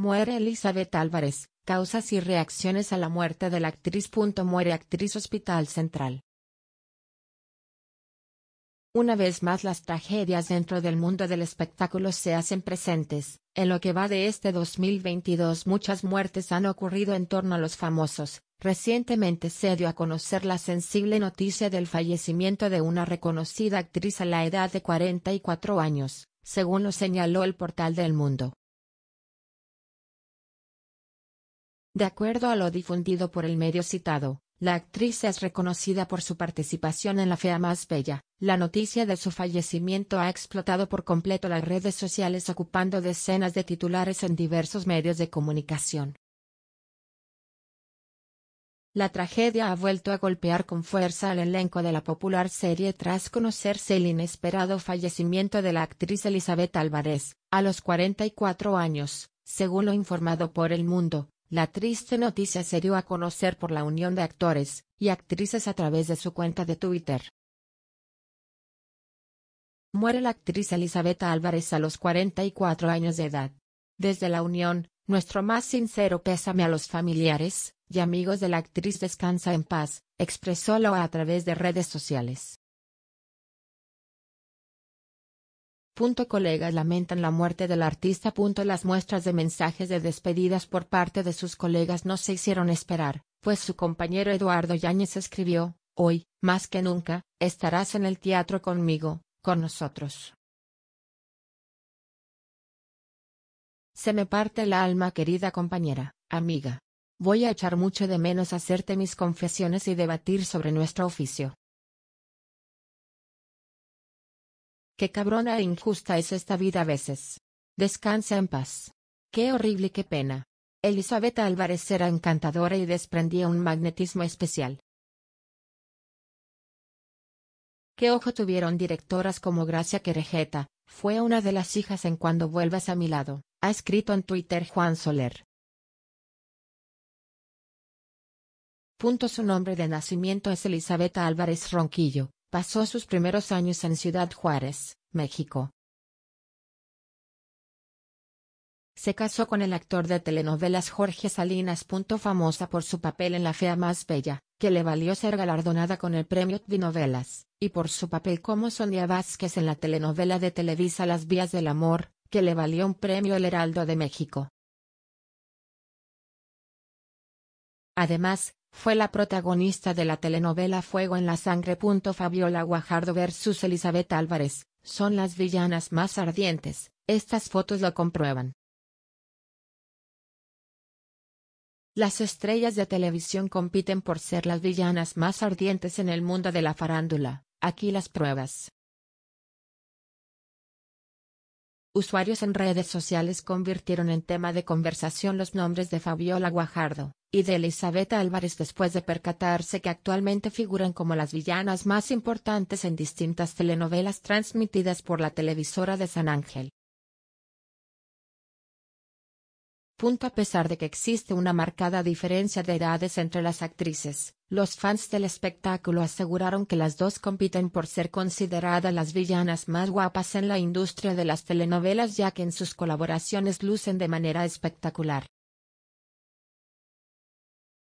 Muere Elizabeth Álvarez, causas y reacciones a la muerte de la actriz. Muere actriz Hospital Central. Una vez más las tragedias dentro del mundo del espectáculo se hacen presentes, en lo que va de este 2022 muchas muertes han ocurrido en torno a los famosos, recientemente se dio a conocer la sensible noticia del fallecimiento de una reconocida actriz a la edad de 44 años, según lo señaló el portal del mundo. De acuerdo a lo difundido por el medio citado, la actriz es reconocida por su participación en La Fea Más Bella. La noticia de su fallecimiento ha explotado por completo las redes sociales ocupando decenas de titulares en diversos medios de comunicación. La tragedia ha vuelto a golpear con fuerza al elenco de la popular serie tras conocerse el inesperado fallecimiento de la actriz Elizabeth Álvarez, a los 44 años, según lo informado por El Mundo, la triste noticia se dio a conocer por la unión de actores y actrices a través de su cuenta de Twitter. Muere la actriz Elizabeth Álvarez a los 44 años de edad. Desde la unión, nuestro más sincero pésame a los familiares y amigos de la actriz Descansa en paz, expresólo a través de redes sociales. Punto colegas lamentan la muerte del artista. Punto las muestras de mensajes de despedidas por parte de sus colegas no se hicieron esperar, pues su compañero Eduardo Yáñez escribió, hoy, más que nunca, estarás en el teatro conmigo, con nosotros. Se me parte el alma querida compañera, amiga. Voy a echar mucho de menos hacerte mis confesiones y debatir sobre nuestro oficio. Qué cabrona e injusta es esta vida a veces. Descansa en paz. Qué horrible y qué pena. Elizabeth Álvarez era encantadora y desprendía un magnetismo especial. Qué ojo tuvieron directoras como Gracia Querejeta, fue una de las hijas en Cuando vuelvas a mi lado, ha escrito en Twitter Juan Soler. Punto su nombre de nacimiento es Elizabeth Álvarez Ronquillo, Pasó sus primeros años en Ciudad Juárez, México. Se casó con el actor de telenovelas Jorge Salinas. Famosa por su papel en La Fea Más Bella, que le valió ser galardonada con el premio Novelas, y por su papel como Sonia Vázquez en la telenovela de Televisa Las Vías del Amor, que le valió un premio El Heraldo de México. Además, fue la protagonista de la telenovela Fuego en la Sangre. Fabiola Guajardo versus Elizabeth Álvarez, son las villanas más ardientes, estas fotos lo comprueban. Las estrellas de televisión compiten por ser las villanas más ardientes en el mundo de la farándula, aquí las pruebas. Usuarios en redes sociales convirtieron en tema de conversación los nombres de Fabiola Guajardo, y de Elizabeth Álvarez después de percatarse que actualmente figuran como las villanas más importantes en distintas telenovelas transmitidas por la televisora de San Ángel. Punto a pesar de que existe una marcada diferencia de edades entre las actrices, los fans del espectáculo aseguraron que las dos compiten por ser consideradas las villanas más guapas en la industria de las telenovelas ya que en sus colaboraciones lucen de manera espectacular.